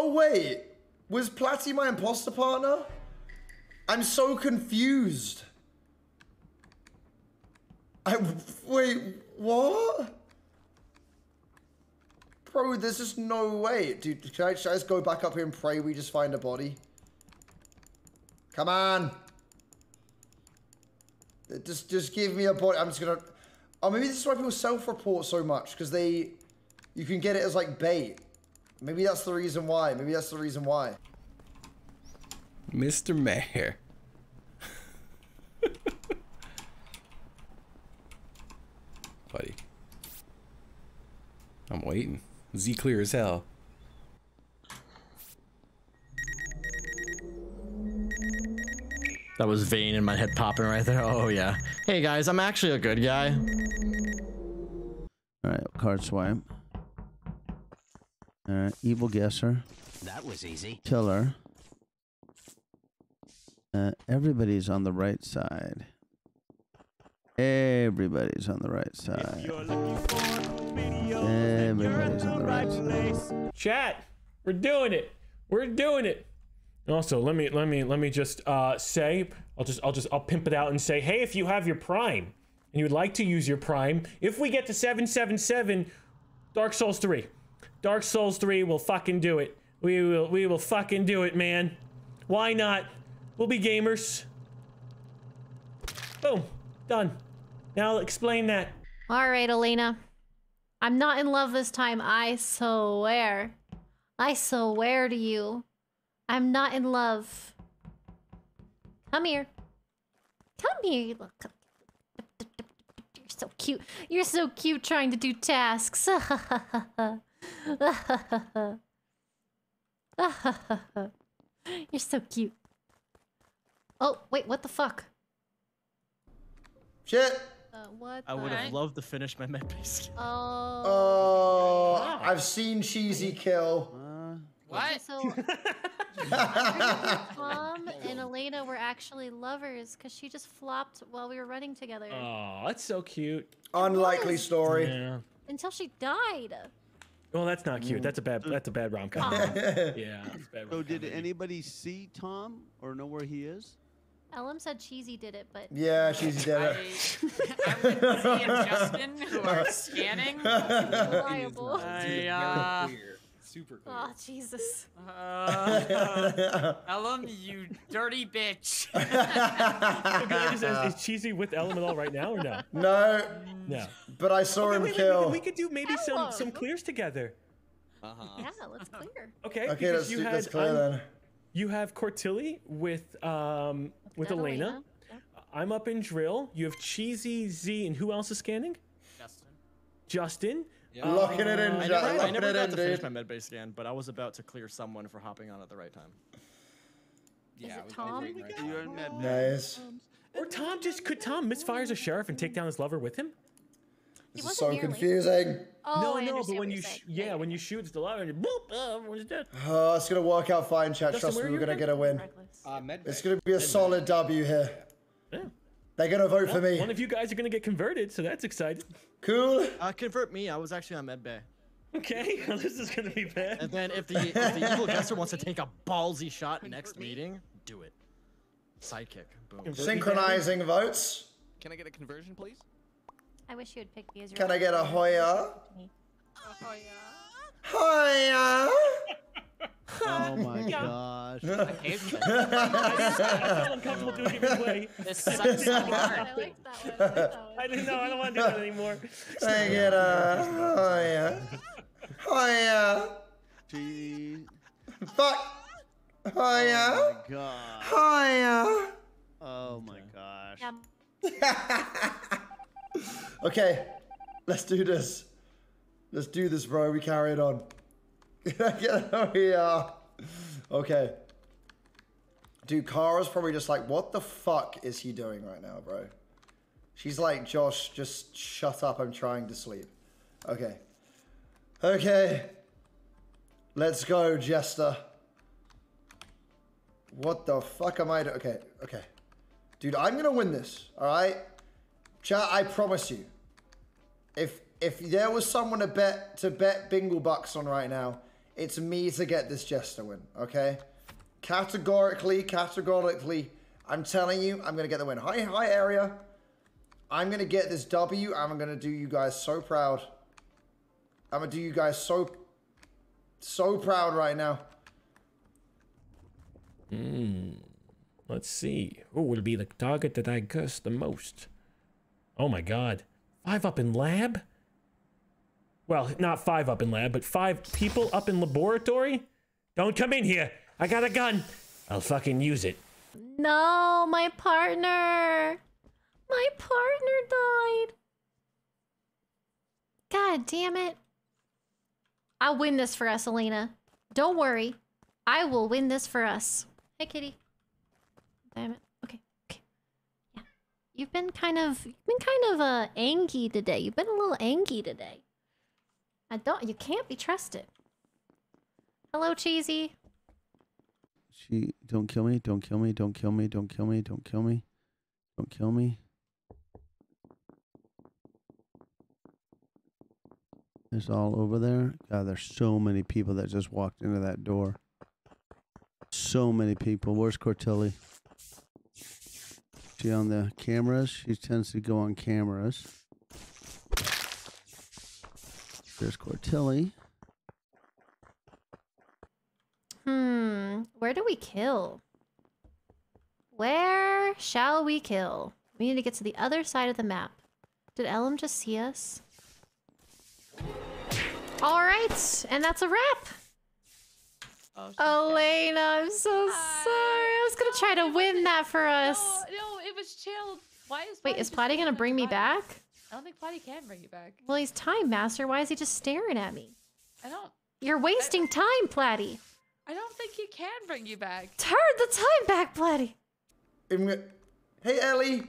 Oh wait, was Platty my imposter partner? I'm so confused. I wait, what? Bro, there's just no way. Dude, should I, should I just go back up here and pray we just find a body? Come on. Just, just give me a body. I'm just gonna. Oh, maybe this is why people self-report so much because they, you can get it as like bait. Maybe that's the reason why. Maybe that's the reason why. Mr. Mayor. Buddy. I'm waiting. Z clear as hell. That was vein in my head popping right there. Oh yeah. Hey guys, I'm actually a good guy. All right, card swipe. All right, evil guesser, That was easy. killer. Uh, everybody's on the right side. Everybody's on the right side. Everybody's on the right side. Chat, we're doing it. We're doing it. And also, let me let me let me just uh, say, I'll just I'll just I'll pimp it out and say, hey, if you have your Prime and you'd like to use your Prime, if we get to 777, Dark Souls 3, Dark Souls 3 will fucking do it. We will we will fucking do it, man. Why not? We'll be gamers. Boom, done. Now I'll explain that. All right, Elaina. I'm not in love this time. I swear. I swear to you. I'm not in love. Come here. Come here. You look. You're so cute. You're so cute trying to do tasks. You're so cute. Oh, wait, what the fuck? Shit. Uh, what I would have loved to finish my med base. Oh. Oh, I've seen cheesy kill. What? So, Tom and Elaina were actually lovers because she just flopped while we were running together Oh, that's so cute. Unlikely story. Yeah. until she died. Well, that's not cute. That's a bad. That's a bad rom com. Yeah. That's a bad So rom-com, did anybody see Tom or know where he is? Ellum said Cheesy did it, but Yeah, cheesy did it. I'm with Lizzie and Justin who are scanning. reliable. I, uh, Super clear. Oh Jesus! uh, Ellum, you dirty bitch. Okay, is, is, is cheesy with Elemental all right now or no? No, No. but I saw Okay, him wait, wait, kill. we, could do maybe some Ellum. some clears together. Uh-huh. Yeah, let's clear. Okay. Okay, because let's, you had, let's clear um, then. You have Courtilly with um with That Elaina. I'm up in drill. You have cheesy Z and who else is scanning? Justin. Justin. Yeah. Locking it in, I Jack. never, I never it got in, to finish my med base scan, but I was about to clear someone for hopping on at the right time. Yeah, it was Tom? waiting right You're in med Nice. Or Tom just could Tom misfire as a sheriff and take down his lover with him? This is so nearly. confusing. Oh, no, I no, but when you sh- yeah, when you shoot it's the lover and you boop, uh, everyone's dead. Oh, it's gonna work out fine, chat. Justin, Trust me, are we're gonna get a win. Uh, It's gonna be a solid W here. Yeah. They're gonna vote for me. One of you guys are gonna get converted, so that's exciting. Cool. Uh, convert me. I was actually on med bay. Okay, this is gonna be bad. And then if the if the evil guesser wants to take a ballsy shot next meeting, do it. Sidekick. Boom. Convert me, Synchronizing votes. Can I get a conversion, please? I wish you would pick me as your. Can I get a Hoya? Yeah. Hoya. Oh my gosh. Pavement. I feel uncomfortable doing it midway. This sucks so I hard. like that one. I like that one. I didn't know. I don't want to do that anymore. I get a Hoya? Hoya. Gee. Fuck. Oh Hoya. Oh, my god. Oh, Hoya. Oh my gosh. Okay, let's do this. Let's do this, bro. We carry it on. yeah. Okay. Dude, Kara's probably just like, what the fuck is he doing right now, bro? She's like, Josh, just shut up. I'm trying to sleep. Okay. Okay. Let's go, Jester. What the fuck am I doing? Okay, okay. Dude, I'm gonna win this, alright? Chat, I promise you. If if there was someone to bet to bet Bingle Bucks on right now, It's me to get this Jester win, okay? Categorically, categorically, I'm telling you, I'm gonna get the win. Hi, hi, area. I'm gonna get this W. I'm gonna do you guys so proud. I'm gonna do you guys so, so proud right now. Hmm, let's see. Who will be the target that I curse the most? Oh my god. Five up in lab? Well, not five up in lab, but five people up in laboratory? Don't come in here. I got a gun. I'll fucking use it. No, my partner. My partner died. God damn it. I'll win this for us, Elaina. Don't worry. I will win this for us. Hey, kitty. Damn it. Okay. Okay. Yeah. You've been kind of you've been kind of uh angy today. You've been a little angy today. I don't you can't be trusted. Hello, Cheesy. She don't kill me, don't kill me, don't kill me, don't kill me, don't kill me. Don't kill me. It's all over there. God, there's so many people that just walked into that door. So many people. Where's Courtilly? She on the cameras? She tends to go on cameras. There's Courtilly. Hmm. Where do we kill? Where shall we kill? We need to get to the other side of the map. Did Ellum just see us? All right, and that's a wrap. Oh, she's Elaina, I'm so sorry. I was gonna try to win that for us. No, no, it was chilled. Why is Wait, Platy is just Platy gonna bring me body? back? I don't think Platy can bring you back. Well, he's time master. Why is he just staring at me? I don't. You're wasting time, Platy. I don't think he can bring you back. Turn the time back, Bloody. Hey, Ellie.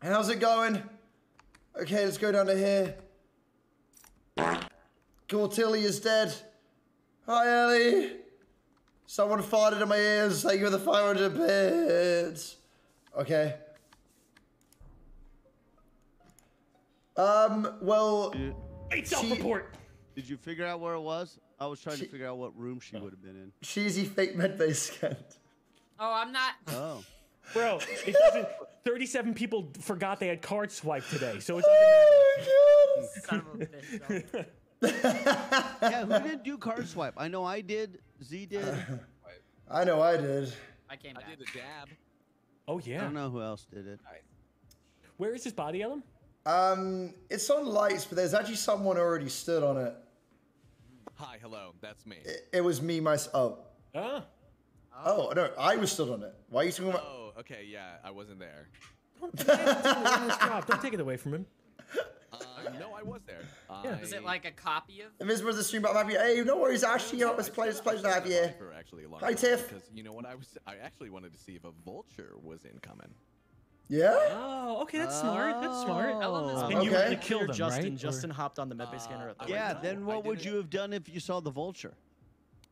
How's it going? Okay, let's go down to here. Courtilly is dead. Hi, Ellie. Someone farted in my ears. Thank you for the 500 bits. Okay. Um, well, Did, Hey, She- self-report. Did you figure out where it was? I was trying She- to figure out what room she would have been in. cheesy fake medbay scanned. Oh, I'm not. Oh. Bro, it doesn't 37 people forgot they had card swipe today, so it doesn't Oh, Son of a bitch. though. Yeah, who didn't do card swipe? I know I did. Z did. I know I did. I came I did a dab. Oh yeah. I don't know who else did it. Where is his body, Ellum? Um, it's on lights, but there's actually someone already stood on it. Hi, hello, that's me. It, it was me, myself. Oh. Oh, no, I was still on it. Why are you talking about? Oh, okay, yeah, I wasn't there. Don't take it away from him. Uh, no, I was there. Yeah. Is it like a copy of? If this was the stream, I'm happy. Hey, no worries, Ashley. Oh, it's a pleasure, it's a pleasure to have you. For actually a long Hi, time, Tiff. Because you know what I was, I actually wanted to see if a vulture was incoming. Yeah? Oh, okay, that's smart. That's smart. Ellum is Oh. And you Okay. wanted to kill them, Justin. right? Justin Or- hopped on the medbay scanner at the Uh, right Yeah, then what would you have done if you saw the vulture?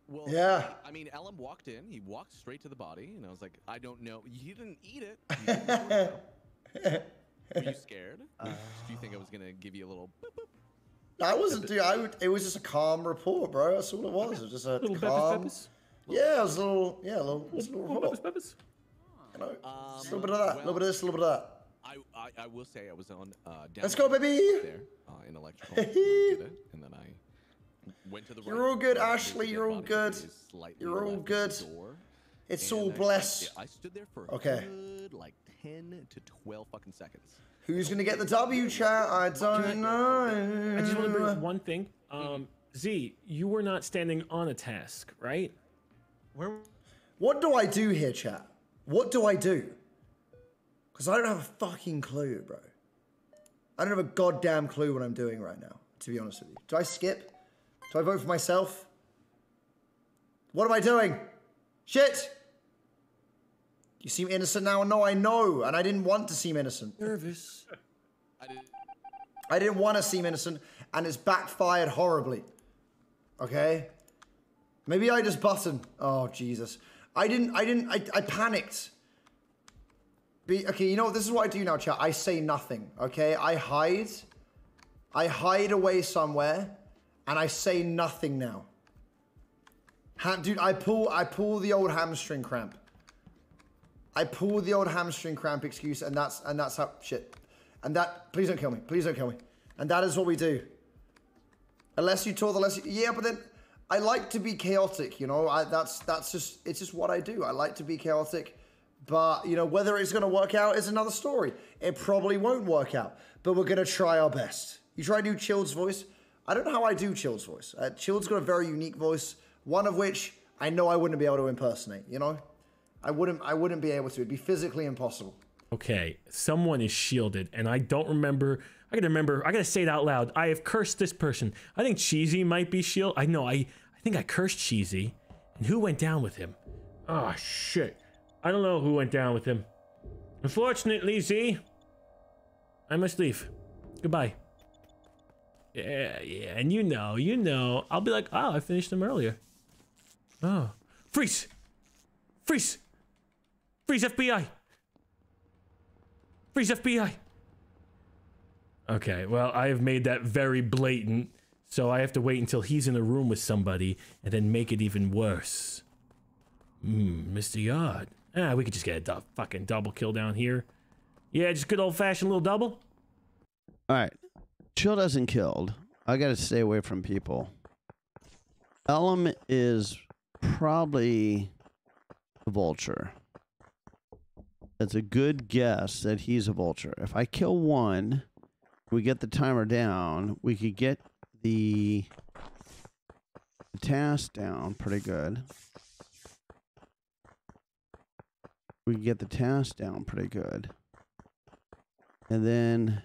Well, Yeah. I mean, Ellum walked in. He walked straight to the body, and I was like, I don't know. He didn't eat it. He. Were you scared? Do you think I was gonna give you a little? Boop, boop? I wasn't, dude. I would, it was just a calm report, bro. That's all it was. It was just a Little peppers, calm. peppers. Yeah, it was a little, yeah, a little, it was a little Little report. peppers, peppers. You know, Um, a little bit of that, a little bit of this, a little bit of that. I, I, I will say I was on. Uh, down Let's go, baby. There, uh, in electrical. and it, and then I went to the. You're right, all good, Ashley, you're all good. that is slightly You're all good. It's and all I- I- blessed. I, stood there for Okay. a good like ten to twelve fucking seconds. Who's gonna get the W chat? I don't know. I just want to bring up one thing. Um, Z, you were not standing on a task, right? Where? What do I do here, chat? What do I do? Because I don't have a fucking clue, bro. I don't have a goddamn clue what I'm doing right now, to be honest with you. Do I skip? Do I vote for myself? What am I doing? Shit! You seem innocent now. No, I know, and I didn't want to seem innocent. Nervous. I did. I didn't want to seem innocent, and it's backfired horribly. Okay? Maybe I just button. Oh Jesus! I didn't. I didn't. I, I panicked. Be, okay, you know what? This is what I do now, chat. I say nothing. Okay, I hide. I hide away somewhere, and I say nothing now. Ha- dude, I pull I pull the old hamstring cramp. I pull the old hamstring cramp excuse, and that's and that's how shit. And that please don't kill me. Please don't kill me. And that is what we do. Unless you tore the less yeah, but then I like to be chaotic, you know. I that's that's just it's just what I do. I like to be chaotic. But you know, whether it's gonna work out is another story. It probably won't work out. But we're gonna try our best. You try to do Chilled's voice. I don't know how I do Chilled's voice. Uh, Chilled's got a very unique voice, one of which I know I wouldn't be able to impersonate, you know? I wouldn't I wouldn't be able to. It'd be physically impossible. Okay, someone is shielded, and I don't remember. I gotta remember. I gotta say it out loud. I have cursed this person. I think Cheesy might be shield. I know. I I think I cursed Cheesy, and who went down with him? Oh shit! I don't know who went down with him. Unfortunately, Z, I must leave. Goodbye. Yeah, yeah, and you know, you know, I'll be like, oh, I finished them earlier. Oh, freeze, freeze, freeze, FBI. Freeze FBI. Okay, well, I have made that very blatant, so I have to wait until he's in a room with somebody and then make it even worse. Hmm, Mr. Yard. Ah, we could just get a fucking double kill down here. Yeah, just good old fashioned little double. All right. Chill doesn't killed. I got to stay away from people. Ellum is probably a vulture. It's a good guess that he's a vulture. If I kill one, we get the timer down. We could get the task down pretty good. We could get the task down pretty good. And then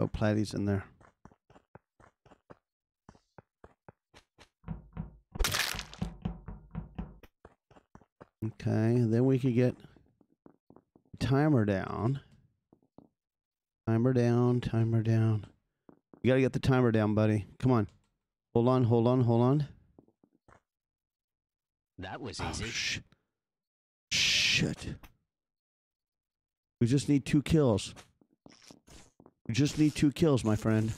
Oh, Platy's in there. Okay, then we could get timer down. Timer down, timer down. You gotta get the timer down, buddy. Come on. Hold on, hold on, hold on. That was Oh, easy. sh- shit. We just need two kills. We just need two kills, my friend.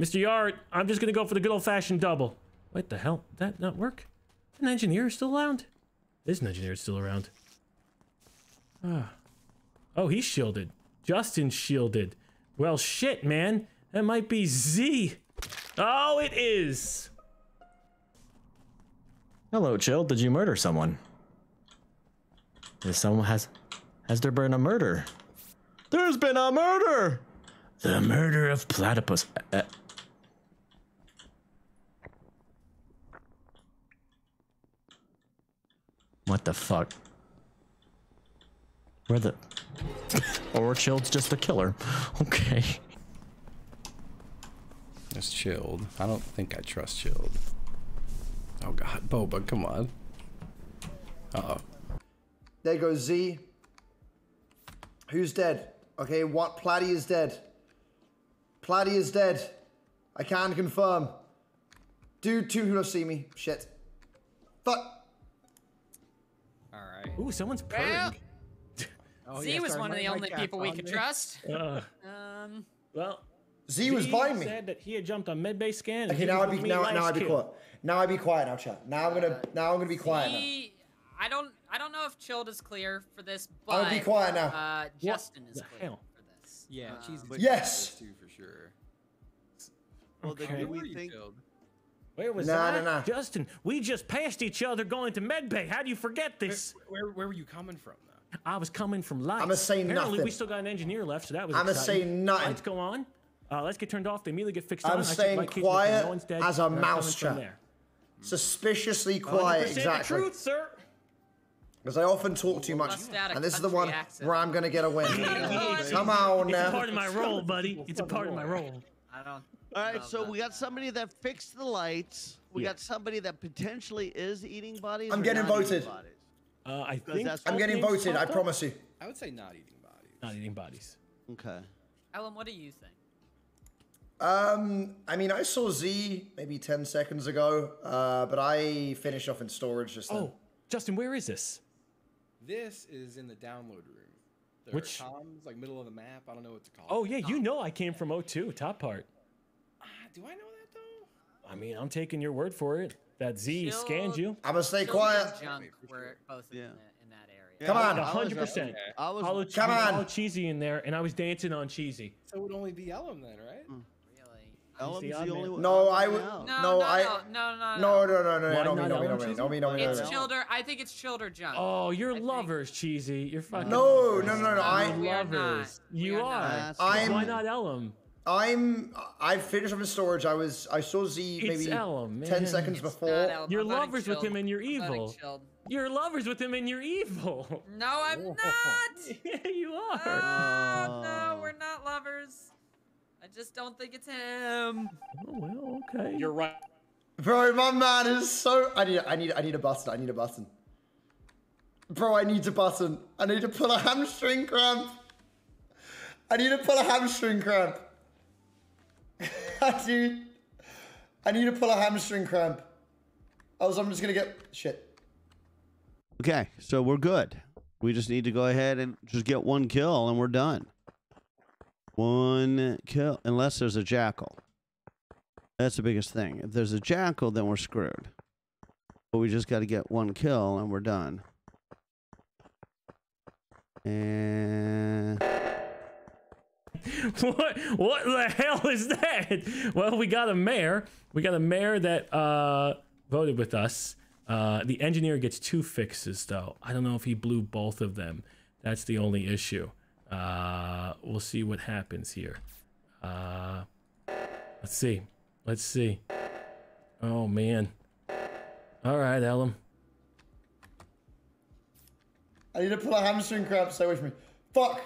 Mr. Yard, I'm just gonna go for the good old fashioned double. What the hell? Did that not work? An engineer is still around? There's an engineer still around. Ah. Oh, he's shielded. Justin's shielded. Well, shit, man. That might be Z. Oh, it is. Hello, Chill. Did you murder someone? Is someone has has there been a murder? There's been a murder. The murder of platypus. Uh, uh, what the fuck? Where the? or Chilled's just a killer. Okay. It's chilled. I don't think I trust chilled. Oh god, Boba, come on. Uh oh. There goes Z. Who's dead? Okay, what? Platy is dead. Platy is dead. I can confirm. Dude, two who have seen me. Shit. Fuck. All right. Ooh, someone's Well, purring. Oh, Z was one of the only people we could trust. Uh, Um, well, Z was by me. said that he had jumped on medbay scan. and Okay, he now was I be now, now I last be kill. quiet. Now I be quiet now, chat. Now I'm gonna now I'm gonna be quiet now. I don't, I don't know if Chilled is clear for this, but I'm gonna be quiet now. Uh, Justin is the clear hell? for this. Yeah, Uh, cheese. Yes. Two for sure. Well, then Okay. do Who are we you, think? Chilled? Where was Nah, that? nah, nah. Justin, we just passed each other going to medbay. How do you forget this? Where, where were you coming from, though? I was coming from lights. I'ma say Apparently, nothing. we still got an engineer left, so that was I'ma exciting. say nothing. Lights go on. Uh, let's get turned off. They immediately get fixed on. I'm I check staying light keys, make sure quiet no one's dead, as a and mouse trap. Suspiciously 100% quiet, the exactly. truth, sir. Because I often talk too much, Must add a and this is the one accent. where I'm gonna get a win. Yeah. Come on It's a now. part of my role, buddy. It's a part of my role. I don't. All right, so that. we got somebody that fixed the lights. We Yeah. got somebody that potentially is eating bodies. I'm getting voted. bodies. Uh, I think that's- I'm getting voted, I promise you. I would say not eating bodies. Not eating bodies. Okay. Ellum, what do you think? Um, I mean, I saw Z maybe 10 seconds ago, uh, but I finished off in storage just then. Oh, Justin, where is this? This is in the download room. There Which- are comms, like middle of the map. I don't know what to call Oh it. yeah, you know I came from O2, top part. Ah, do I know that though? I mean, I'm taking your word for it. That Z Chill. scanned you. I'm gonna stay quiet. Junk were both Yeah. in, the, in that area. Come on. A I was, hundred uh, percent. I was Follow, Come we on. followed cheesy in there, and I was dancing on cheesy. So it would only be Ellum then, right? Really? Ellum's the the, only one. No, I would- out. No, No, no, I- no, no, no, No, no, no, no, Why no, me, not no, me, no, Ellum me, Cheesy? no, me, no, me, no, It's me. childer. I think it's childer junk. Oh, you're I think- lovers, cheesy. You're fucking. No, no, no, no. No, I, we are not. lovers. We You are are. not. That's I'm- Why not Ellum? I'm. I finished up in storage. I was. I saw Z maybe Ellum, man. ten seconds It's before. Ellum. You're I'm lovers with him and you're evil. You're lovers with him and you're evil. No, I'm not. yeah, you are. Oh, no, Oh. we're not lovers. I just don't think it's him. Oh well, okay. You're right. Bro, my man is so. I need. I need. I need a button. I need a button. Bro, I need a button. I need to pull a hamstring cramp. I need to pull a hamstring cramp. Need. I need to pull a hamstring cramp. Else I'm just gonna get shit. Okay, so we're good. We just need to go ahead and just get one kill and we're done. One kill, unless there's a jackal. That's the biggest thing. If there's a jackal, then we're screwed. But we just got to get one kill and we're done. And what what the hell is that? Well, we got a mayor. We got a mayor that uh, voted with us. Uh, the engineer gets two fixes though. I don't know if he blew both of them. That's the only issue. Uh, we'll see what happens here. Uh, let's see. Let's see. Oh man. All right, Ellum. I need to pull a hamstring cramp. Stay from me. Fuck.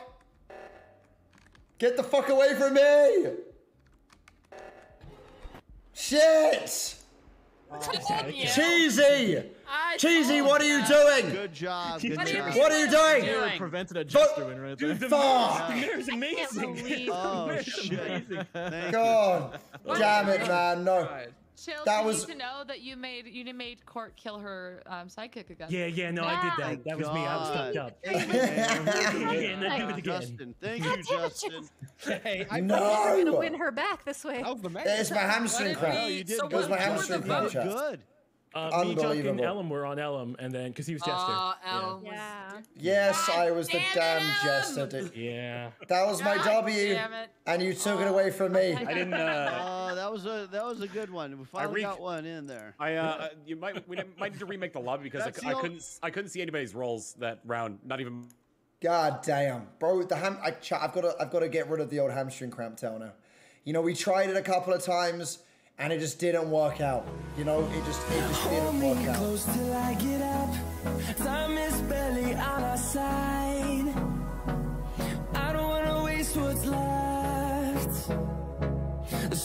Get the fuck away from me. Shit. Told you. Cheesy. I Cheesy, what are you ya. doing? good job. Good What are you job. What are you doing? doing? Prevented a Vote- jester win right there. Dude, the Fuck. mayor's, the mayor's amazing. believe- The Oh shit! amazing. God damn it, man. No. Chill, That was- need to know that you made you made Court kill her um, sidekick again. Yeah, yeah, no, I did that. Thank That was me. I was God. fucked up. Thank Again, you, let's do it again. Justin. Thank you, Justin. Hey, I We're gonna win her back this way. How's the mayor? It's my hamstring did cramp. we- you did so. It was my what- who were hamstring the cramp. Good. Uh, me, Chuck, and Unbelievable. Ellum were on Ellum, and then because he was Jester. Oh, Ellum was. Yeah. Yes, I was the damn damn jester. Dude. yeah. That was my God W, damn it. and you took it away from me. I didn't. Uh, Oh, that was a that was a good one. We finally re- got one in there. I uh, you might we might need to remake the lobby because I, the I ol- couldn't I couldn't see anybody's rolls that round. Not even. God damn, bro. The ham. I, ch- I've got to. I've got to get rid of the old hamstring cramp tail now. You know, we tried it a couple of times, and it just didn't work out. You know, it just it just didn't work out.